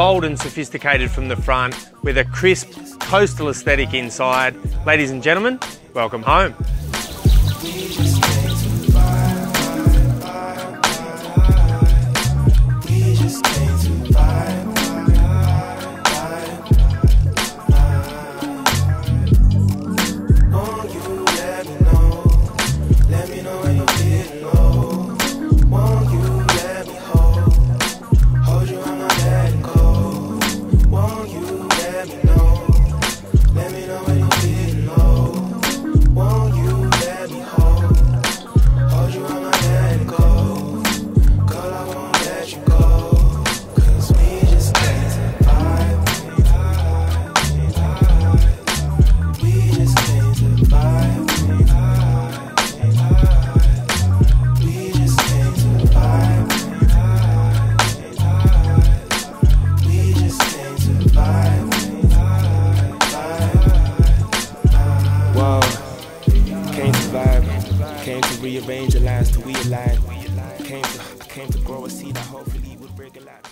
bold and sophisticated from the front with a crisp coastal aesthetic inside. Ladies and gentlemen, welcome home. Came to rearrange the lines to we align. Came to, I came to grow a seed. I hopefully would break a lot.